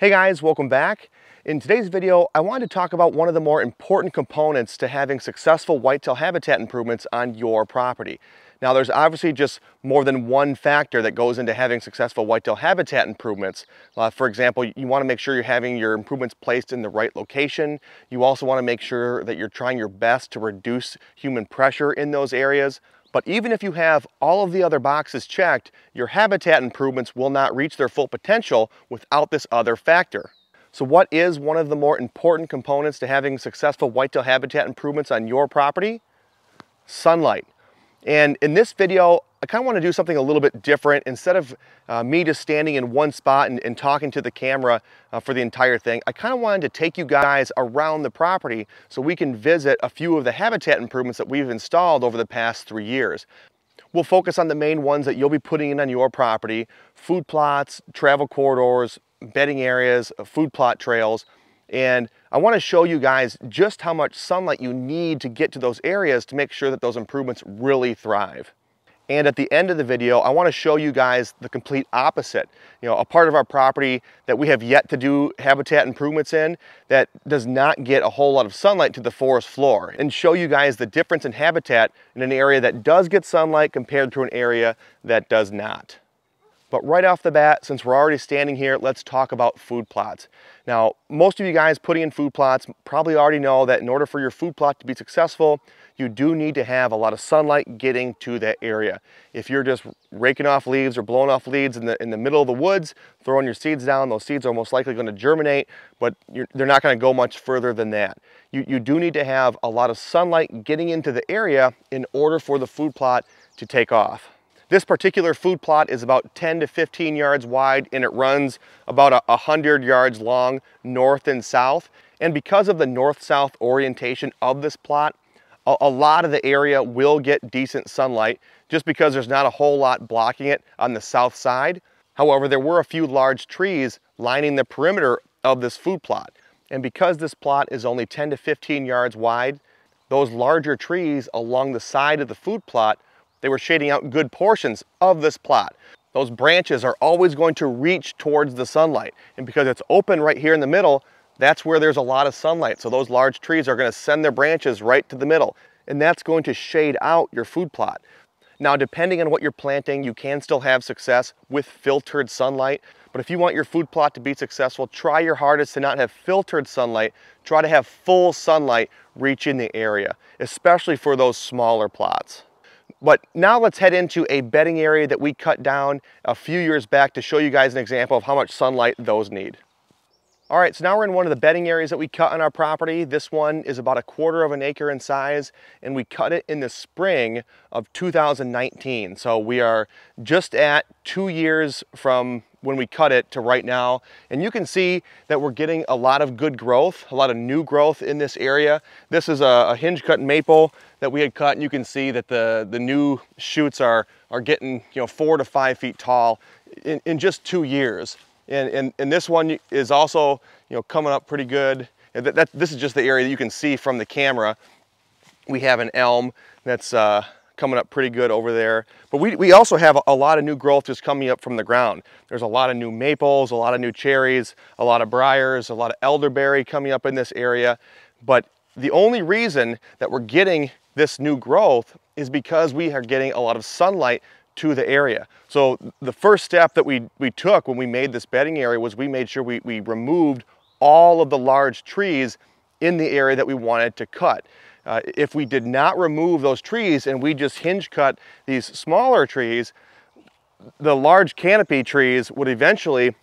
Hey guys, welcome back. In today's video, I wanted to talk about one of the more important components to having successful whitetail habitat improvements on your property. Now there's obviously just more than one factor that goes into having successful whitetail habitat improvements. Uh, for example, you wanna make sure you're having your improvements placed in the right location. You also wanna make sure that you're trying your best to reduce human pressure in those areas. But even if you have all of the other boxes checked, your habitat improvements will not reach their full potential without this other factor. So what is one of the more important components to having successful whitetail habitat improvements on your property? Sunlight. And in this video, I kind of want to do something a little bit different. Instead of uh, me just standing in one spot and, and talking to the camera uh, for the entire thing, I kind of wanted to take you guys around the property so we can visit a few of the habitat improvements that we've installed over the past three years. We'll focus on the main ones that you'll be putting in on your property, food plots, travel corridors, bedding areas, uh, food plot trails, and I want to show you guys just how much sunlight you need to get to those areas to make sure that those improvements really thrive. And at the end of the video, I wanna show you guys the complete opposite. You know, a part of our property that we have yet to do habitat improvements in that does not get a whole lot of sunlight to the forest floor and show you guys the difference in habitat in an area that does get sunlight compared to an area that does not. But right off the bat, since we're already standing here, let's talk about food plots. Now, most of you guys putting in food plots probably already know that in order for your food plot to be successful, you do need to have a lot of sunlight getting to that area. If you're just raking off leaves or blowing off leaves in the, in the middle of the woods, throwing your seeds down, those seeds are most likely gonna germinate, but they're not gonna go much further than that. You, you do need to have a lot of sunlight getting into the area in order for the food plot to take off. This particular food plot is about 10 to 15 yards wide and it runs about a 100 yards long north and south. And because of the north-south orientation of this plot, a lot of the area will get decent sunlight just because there's not a whole lot blocking it on the south side. However, there were a few large trees lining the perimeter of this food plot. And because this plot is only 10 to 15 yards wide, those larger trees along the side of the food plot they were shading out good portions of this plot. Those branches are always going to reach towards the sunlight. And because it's open right here in the middle, that's where there's a lot of sunlight. So those large trees are gonna send their branches right to the middle. And that's going to shade out your food plot. Now, depending on what you're planting, you can still have success with filtered sunlight. But if you want your food plot to be successful, try your hardest to not have filtered sunlight. Try to have full sunlight reaching the area, especially for those smaller plots. But now let's head into a bedding area that we cut down a few years back to show you guys an example of how much sunlight those need. All right, so now we're in one of the bedding areas that we cut on our property. This one is about a quarter of an acre in size, and we cut it in the spring of 2019. So we are just at two years from when we cut it to right now. And you can see that we're getting a lot of good growth, a lot of new growth in this area. This is a, a hinge cut maple that we had cut, and you can see that the, the new shoots are, are getting you know, four to five feet tall in, in just two years. And, and, and this one is also, you know, coming up pretty good. That, that, this is just the area that you can see from the camera. We have an elm that's uh, coming up pretty good over there. But we, we also have a, a lot of new growth just coming up from the ground. There's a lot of new maples, a lot of new cherries, a lot of briars, a lot of elderberry coming up in this area. But the only reason that we're getting this new growth is because we are getting a lot of sunlight to the area. So the first step that we, we took when we made this bedding area was we made sure we, we removed all of the large trees in the area that we wanted to cut. Uh, if we did not remove those trees and we just hinge cut these smaller trees, the large canopy trees would eventually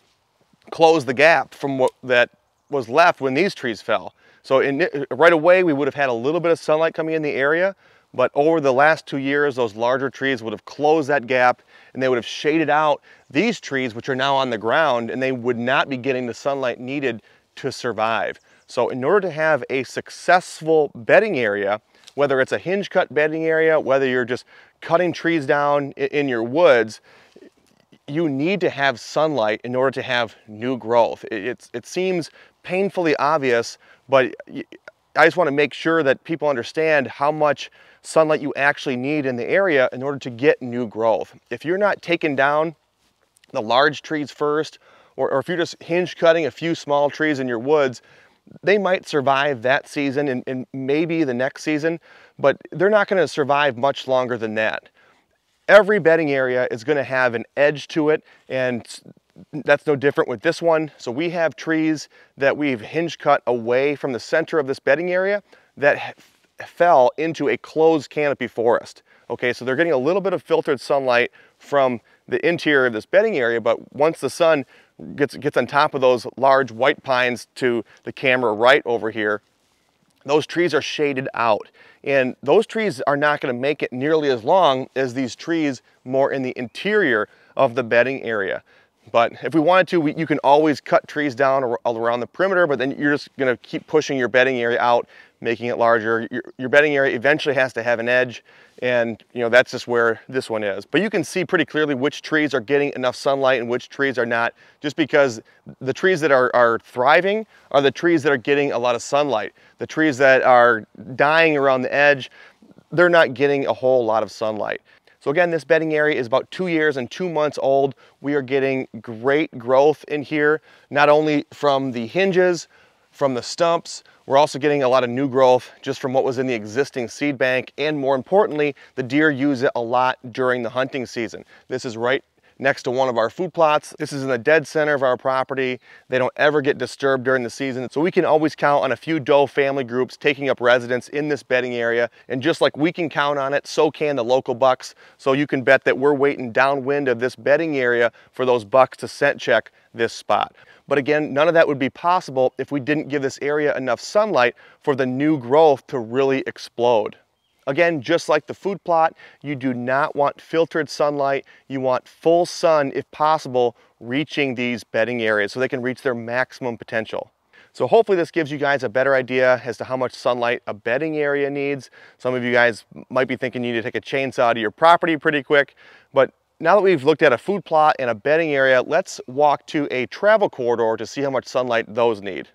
close the gap from what that was left when these trees fell. So in, right away, we would have had a little bit of sunlight coming in the area, but over the last two years, those larger trees would have closed that gap and they would have shaded out these trees, which are now on the ground, and they would not be getting the sunlight needed to survive. So in order to have a successful bedding area, whether it's a hinge cut bedding area, whether you're just cutting trees down in your woods, you need to have sunlight in order to have new growth. It, it seems painfully obvious, but I just wanna make sure that people understand how much sunlight you actually need in the area in order to get new growth. If you're not taking down the large trees first or, or if you're just hinge cutting a few small trees in your woods, they might survive that season and, and maybe the next season, but they're not gonna survive much longer than that. Every bedding area is gonna have an edge to it and that's no different with this one. So we have trees that we've hinge cut away from the center of this bedding area that fell into a closed canopy forest. Okay, so they're getting a little bit of filtered sunlight from the interior of this bedding area, but once the sun gets, gets on top of those large white pines to the camera right over here, those trees are shaded out. And those trees are not gonna make it nearly as long as these trees more in the interior of the bedding area. But if we wanted to, we, you can always cut trees down around the perimeter, but then you're just gonna keep pushing your bedding area out, making it larger. Your, your bedding area eventually has to have an edge, and you know that's just where this one is. But you can see pretty clearly which trees are getting enough sunlight and which trees are not, just because the trees that are, are thriving are the trees that are getting a lot of sunlight. The trees that are dying around the edge, they're not getting a whole lot of sunlight. So again, this bedding area is about two years and two months old. We are getting great growth in here, not only from the hinges, from the stumps, we're also getting a lot of new growth just from what was in the existing seed bank. And more importantly, the deer use it a lot during the hunting season. This is right next to one of our food plots. This is in the dead center of our property. They don't ever get disturbed during the season. So we can always count on a few doe family groups taking up residence in this bedding area. And just like we can count on it, so can the local bucks. So you can bet that we're waiting downwind of this bedding area for those bucks to scent check this spot. But again, none of that would be possible if we didn't give this area enough sunlight for the new growth to really explode. Again, just like the food plot, you do not want filtered sunlight. You want full sun, if possible, reaching these bedding areas so they can reach their maximum potential. So hopefully this gives you guys a better idea as to how much sunlight a bedding area needs. Some of you guys might be thinking you need to take a chainsaw to your property pretty quick, but now that we've looked at a food plot and a bedding area, let's walk to a travel corridor to see how much sunlight those need.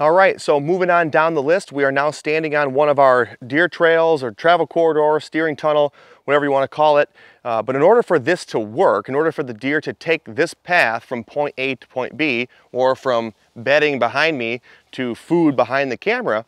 All right, so moving on down the list, we are now standing on one of our deer trails or travel corridor, steering tunnel, whatever you want to call it. Uh, but in order for this to work, in order for the deer to take this path from point A to point B, or from bedding behind me to food behind the camera,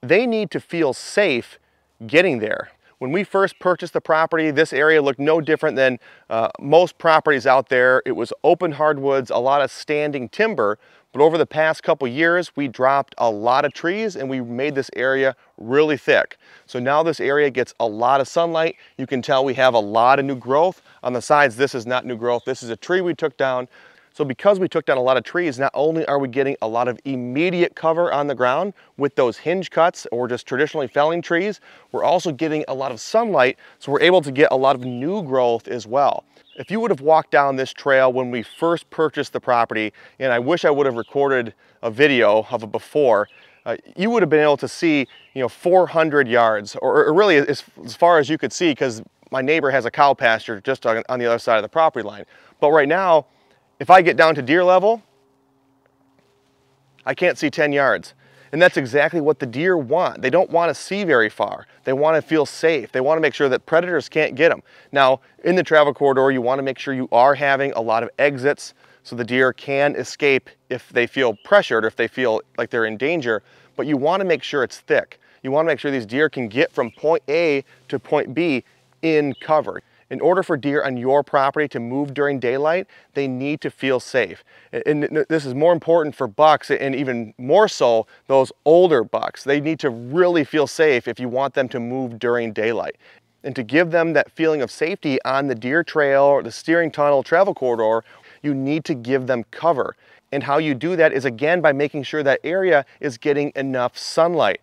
they need to feel safe getting there. When we first purchased the property, this area looked no different than uh, most properties out there. It was open hardwoods, a lot of standing timber, but over the past couple years, we dropped a lot of trees and we made this area really thick. So now this area gets a lot of sunlight. You can tell we have a lot of new growth. On the sides, this is not new growth. This is a tree we took down. So because we took down a lot of trees, not only are we getting a lot of immediate cover on the ground with those hinge cuts or just traditionally felling trees, we're also getting a lot of sunlight. So we're able to get a lot of new growth as well. If you would have walked down this trail when we first purchased the property, and I wish I would have recorded a video of it before, uh, you would have been able to see, you know, 400 yards, or, or really as, as, far as you could see, because my neighbor has a cow pasture just on, on the other side of the property line. But right now, if I get down to deer level, I can't see 10 yards. And that's exactly what the deer want. They don't want to see very far. They want to feel safe. They want to make sure that predators can't get them. Now, in the travel corridor, you want to make sure you are having a lot of exits so the deer can escape if they feel pressured or if they feel like they're in danger, but you want to make sure it's thick. You want to make sure these deer can get from point A to point B in cover. In order for deer on your property to move during daylight, they need to feel safe. And this is more important for bucks and even more so those older bucks. They need to really feel safe if you want them to move during daylight. And to give them that feeling of safety on the deer trail or the steering tunnel travel corridor, you need to give them cover. And how you do that is again by making sure that area is getting enough sunlight.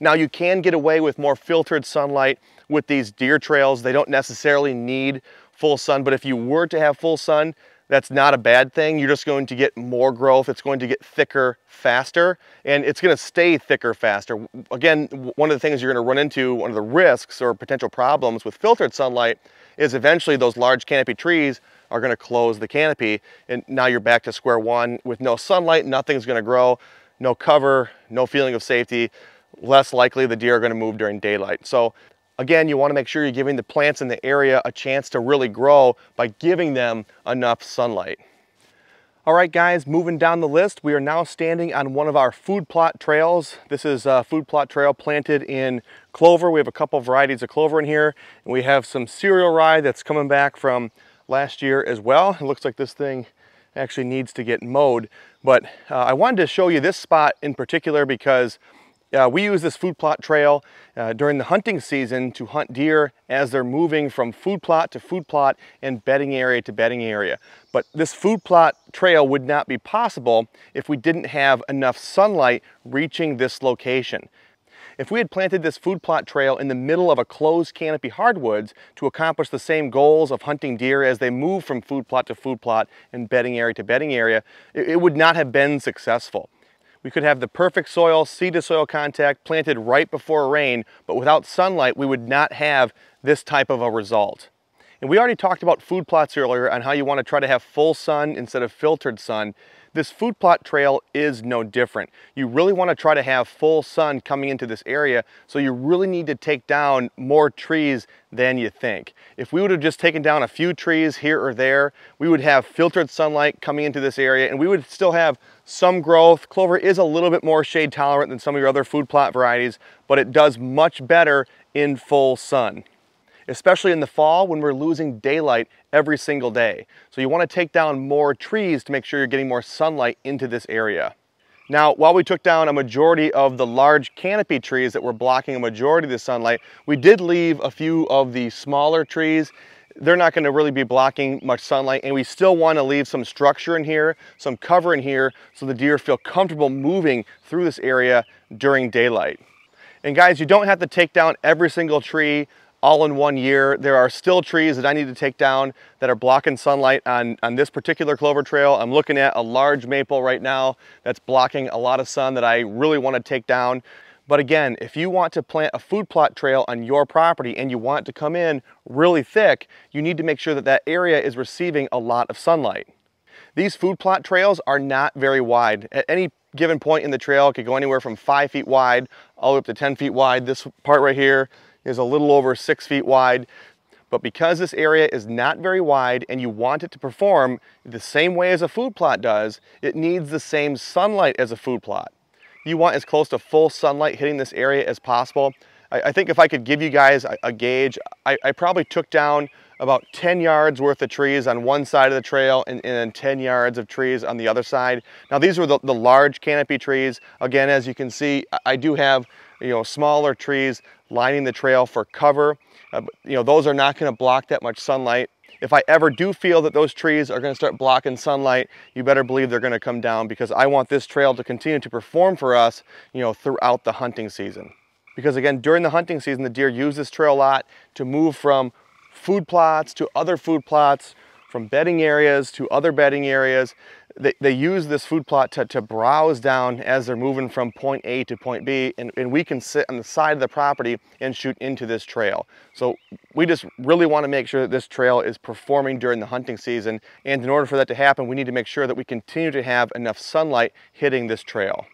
Now you can get away with more filtered sunlight with these deer trails. They don't necessarily need full sun, but if you were to have full sun, that's not a bad thing. You're just going to get more growth. It's going to get thicker faster, and it's gonna stay thicker faster. Again, one of the things you're gonna run into, one of the risks or potential problems with filtered sunlight is eventually those large canopy trees are gonna close the canopy, and now you're back to square one. With no sunlight, nothing's gonna grow, no cover, no feeling of safety, less likely the deer are gonna move during daylight. So Again, you wanna make sure you're giving the plants in the area a chance to really grow by giving them enough sunlight. All right, guys, moving down the list, we are now standing on one of our food plot trails. This is a food plot trail planted in clover. We have a couple varieties of clover in here, and we have some cereal rye that's coming back from last year as well. It looks like this thing actually needs to get mowed, but uh, I wanted to show you this spot in particular because uh, we use this food plot trail uh, during the hunting season to hunt deer as they're moving from food plot to food plot and bedding area to bedding area. But this food plot trail would not be possible if we didn't have enough sunlight reaching this location. If we had planted this food plot trail in the middle of a closed canopy hardwoods to accomplish the same goals of hunting deer as they move from food plot to food plot and bedding area to bedding area, it, it would not have been successful. We could have the perfect soil, seed to soil contact planted right before rain, but without sunlight, we would not have this type of a result. And we already talked about food plots earlier on how you want to try to have full sun instead of filtered sun. This food plot trail is no different. You really want to try to have full sun coming into this area, so you really need to take down more trees than you think. If we would have just taken down a few trees here or there, we would have filtered sunlight coming into this area and we would still have some growth. Clover is a little bit more shade tolerant than some of your other food plot varieties, but it does much better in full sun especially in the fall when we're losing daylight every single day. So you wanna take down more trees to make sure you're getting more sunlight into this area. Now, while we took down a majority of the large canopy trees that were blocking a majority of the sunlight, we did leave a few of the smaller trees. They're not gonna really be blocking much sunlight and we still wanna leave some structure in here, some cover in here, so the deer feel comfortable moving through this area during daylight. And guys, you don't have to take down every single tree all in one year. There are still trees that I need to take down that are blocking sunlight on, on this particular clover trail. I'm looking at a large maple right now that's blocking a lot of sun that I really want to take down. But again, if you want to plant a food plot trail on your property and you want to come in really thick, you need to make sure that that area is receiving a lot of sunlight. These food plot trails are not very wide. At any given point in the trail, it could go anywhere from five feet wide all the way up to 10 feet wide. This part right here is a little over six feet wide. But because this area is not very wide and you want it to perform the same way as a food plot does, it needs the same sunlight as a food plot. You want as close to full sunlight hitting this area as possible. I, I think if I could give you guys a, a gauge, I, I, probably took down about 10 yards worth of trees on one side of the trail and, and then 10 yards of trees on the other side. Now these were the, the large canopy trees. Again, as you can see, I do have you know, smaller trees lining the trail for cover. Uh, you know, those are not gonna block that much sunlight. If I ever do feel that those trees are gonna start blocking sunlight, you better believe they're gonna come down because I want this trail to continue to perform for us, you know, throughout the hunting season. Because again, during the hunting season, the deer use this trail a lot to move from food plots to other food plots, from bedding areas to other bedding areas they, they use this food plot to, to browse down as they're moving from point A to point B and, and we can sit on the side of the property and shoot into this trail. So we just really want to make sure that this trail is performing during the hunting season and in order for that to happen we need to make sure that we continue to have enough sunlight hitting this trail.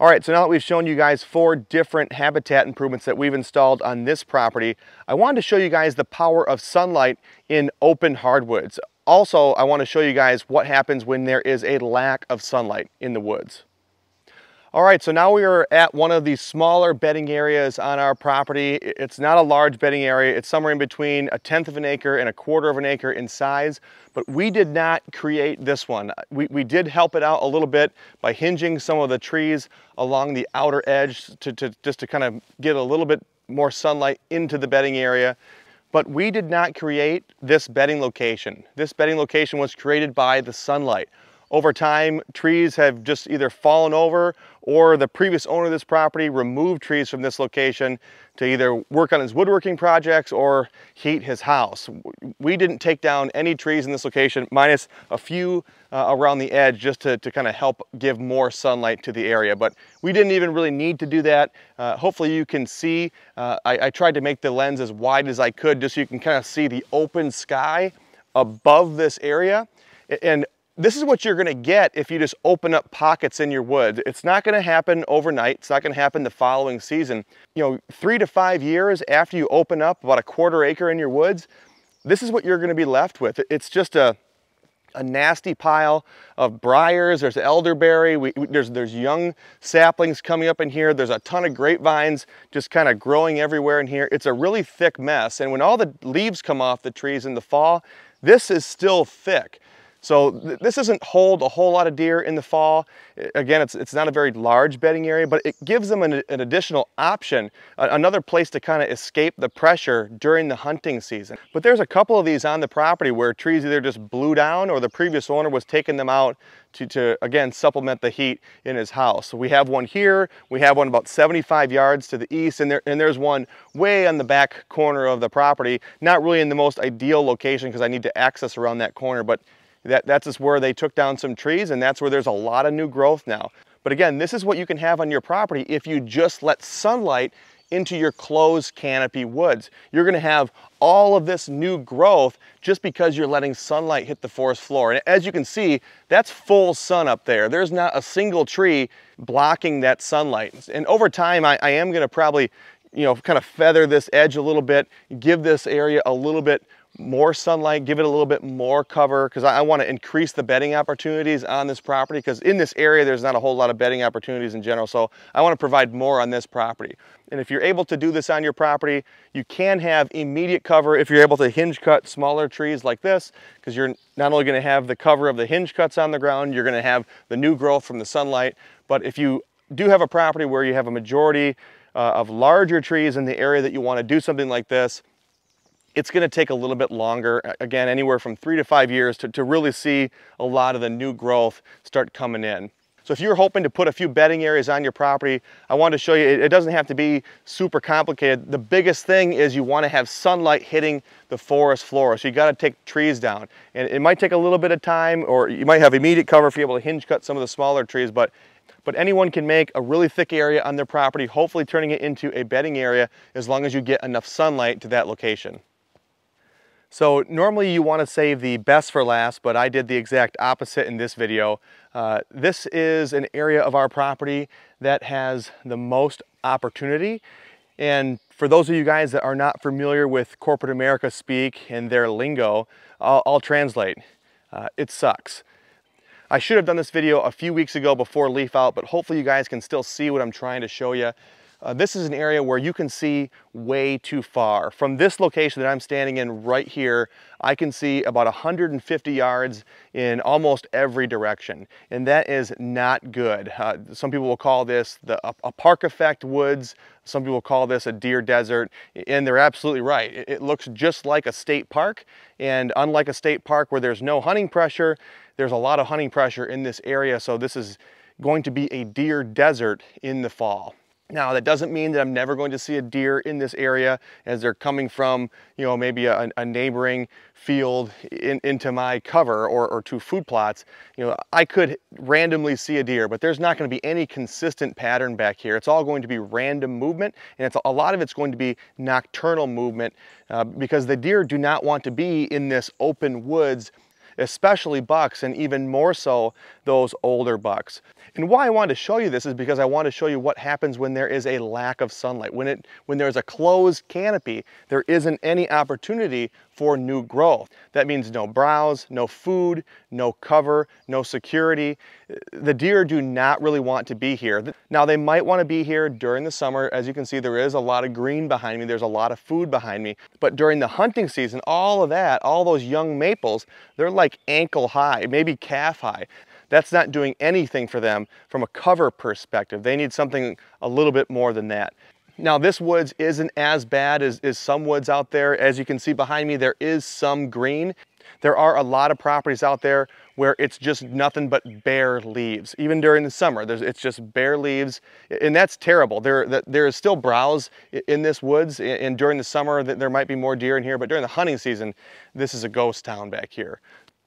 All right, so now that we've shown you guys four different habitat improvements that we've installed on this property, I wanted to show you guys the power of sunlight in open hardwoods. Also, I want to show you guys what happens when there is a lack of sunlight in the woods. All right, so now we are at one of these smaller bedding areas on our property. It's not a large bedding area. It's somewhere in between a tenth of an acre and a quarter of an acre in size, but we did not create this one. We, we did help it out a little bit by hinging some of the trees along the outer edge to, to just to kind of get a little bit more sunlight into the bedding area. But we did not create this bedding location. This bedding location was created by the sunlight. Over time, trees have just either fallen over or the previous owner of this property removed trees from this location to either work on his woodworking projects or heat his house. We didn't take down any trees in this location, minus a few uh, around the edge just to, to kind of help give more sunlight to the area. But we didn't even really need to do that. Uh, hopefully you can see, uh, I, I tried to make the lens as wide as I could just so you can kind of see the open sky above this area. And this is what you're gonna get if you just open up pockets in your woods. It's not gonna happen overnight. It's not gonna happen the following season. You know, three to five years after you open up about a quarter acre in your woods, this is what you're gonna be left with. It's just a, a nasty pile of briars, there's elderberry, we, there's, there's young saplings coming up in here, there's a ton of grapevines just kind of growing everywhere in here. It's a really thick mess, and when all the leaves come off the trees in the fall, this is still thick. So th this doesn't hold a whole lot of deer in the fall. Again, it's, it's not a very large bedding area, but it gives them an, an additional option, another place to kind of escape the pressure during the hunting season. But there's a couple of these on the property where trees either just blew down or the previous owner was taking them out to, to again, supplement the heat in his house. So we have one here, we have one about 75 yards to the east, and, there, and there's one way on the back corner of the property, not really in the most ideal location because I need to access around that corner, but that, that's just where they took down some trees and that's where there's a lot of new growth now. But again, this is what you can have on your property if you just let sunlight into your closed canopy woods. You're gonna have all of this new growth just because you're letting sunlight hit the forest floor. And as you can see, that's full sun up there. There's not a single tree blocking that sunlight. And over time, I, I am gonna probably, you know, kind of feather this edge a little bit, give this area a little bit more sunlight, give it a little bit more cover because I, I want to increase the bedding opportunities on this property because in this area there's not a whole lot of bedding opportunities in general so I want to provide more on this property. And if you're able to do this on your property, you can have immediate cover if you're able to hinge cut smaller trees like this because you're not only going to have the cover of the hinge cuts on the ground, you're going to have the new growth from the sunlight. But if you do have a property where you have a majority uh, of larger trees in the area that you want to do something like this, it's going to take a little bit longer, again, anywhere from three to five years to, to really see a lot of the new growth start coming in. So if you're hoping to put a few bedding areas on your property, I want to show you, it doesn't have to be super complicated. The biggest thing is you want to have sunlight hitting the forest floor. So you got to take trees down. And it might take a little bit of time or you might have immediate cover if you're able to hinge cut some of the smaller trees, but but anyone can make a really thick area on their property, hopefully turning it into a bedding area as long as you get enough sunlight to that location. So normally you want to save the best for last, but I did the exact opposite in this video. Uh, this is an area of our property that has the most opportunity. And for those of you guys that are not familiar with corporate America speak and their lingo, I'll, I'll translate. Uh, it sucks. I should have done this video a few weeks ago before leaf out, but hopefully you guys can still see what I'm trying to show you. Uh, this is an area where you can see way too far. From this location that I'm standing in right here, I can see about 150 yards in almost every direction. And that is not good. Uh, some people will call this the, a, a, park effect woods. Some people call this a deer desert. And they're absolutely right. It, it looks just like a state park. And unlike a state park where there's no hunting pressure, there's a lot of hunting pressure in this area. So this is going to be a deer desert in the fall. Now that doesn't mean that I'm never going to see a deer in this area as they're coming from, you know, maybe a, a neighboring field in, into my cover or, or to food plots. You know, I could randomly see a deer, but there's not going to be any consistent pattern back here. It's all going to be random movement and it's a lot of it's going to be nocturnal movement uh, because the deer do not want to be in this open woods especially bucks and even more so those older bucks. And why I wanted to show you this is because I want to show you what happens when there is a lack of sunlight. When, it, when there's a closed canopy, there isn't any opportunity for new growth. That means no browse, no food, no cover, no security. The deer do not really want to be here. Now they might want to be here during the summer. As you can see, there is a lot of green behind me. There's a lot of food behind me. But during the hunting season, all of that, all those young maples, they're like ankle high, maybe calf high. That's not doing anything for them from a cover perspective. They need something a little bit more than that. Now this woods isn't as bad as, as some woods out there. As you can see behind me, there is some green. There are a lot of properties out there where it's just nothing but bare leaves. Even during the summer, it's just bare leaves, and that's terrible. There, there is still browse in this woods, and during the summer, there might be more deer in here, but during the hunting season, this is a ghost town back here.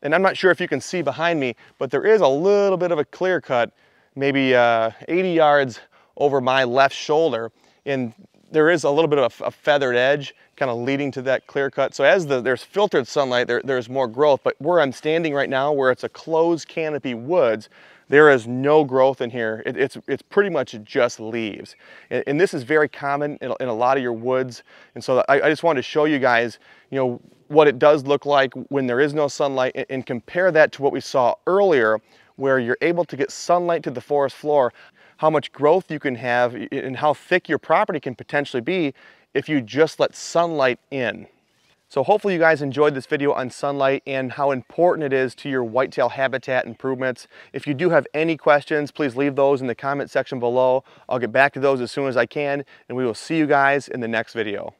And I'm not sure if you can see behind me, but there is a little bit of a clear cut, maybe uh, 80 yards over my left shoulder. And there is a little bit of a feathered edge kind of leading to that clear cut. So as the, there's filtered sunlight, there, there's more growth, but where I'm standing right now, where it's a closed canopy woods, there is no growth in here. It, it's, it's pretty much just leaves. And, and this is very common in, in, a lot of your woods. And so I, I, just wanted to show you guys, you know, what it does look like when there is no sunlight and, and compare that to what we saw earlier where you're able to get sunlight to the forest floor, how much growth you can have and how thick your property can potentially be if you just let sunlight in. So hopefully you guys enjoyed this video on sunlight and how important it is to your whitetail habitat improvements. If you do have any questions, please leave those in the comment section below. I'll get back to those as soon as I can, and we will see you guys in the next video.